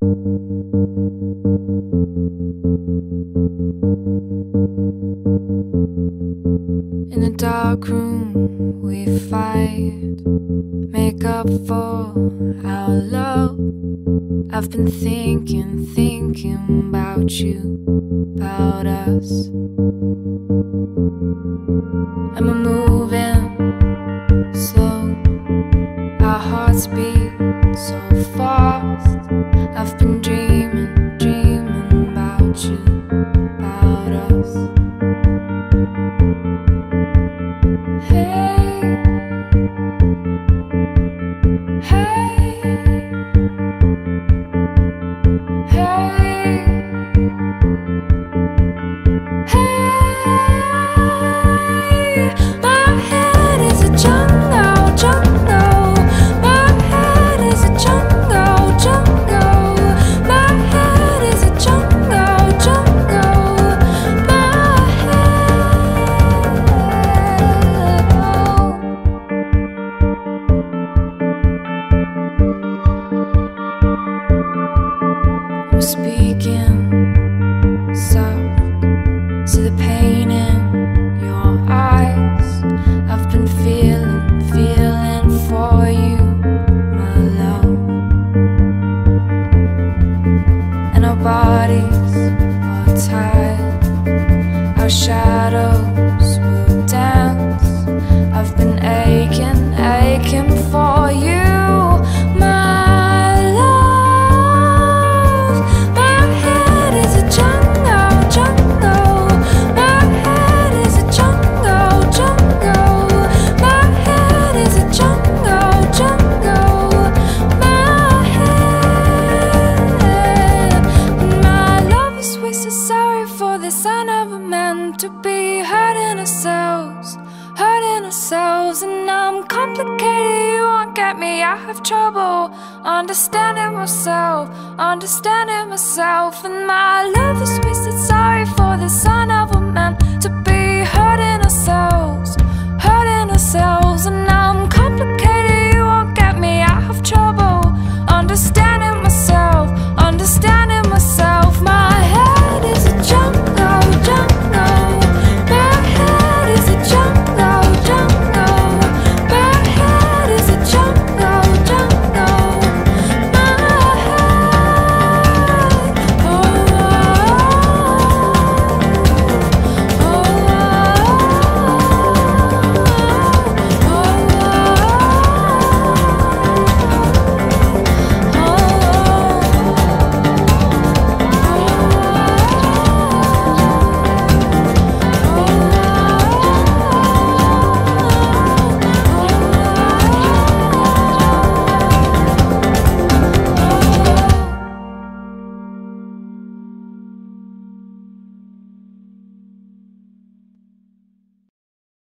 In a dark room, we fight, make up for our love. I've been thinking, thinking about you, about us. We're moving slow, our hearts beat. I've been dreaming, dreaming about you, about us. Hey, Speaking soft. See the pain in your eyes. I've been feeling, feeling for you, my love. And our bodies are tied. Our shadows You me. I have trouble understanding myself, understanding myself. And my love is wasted. Sorry for the never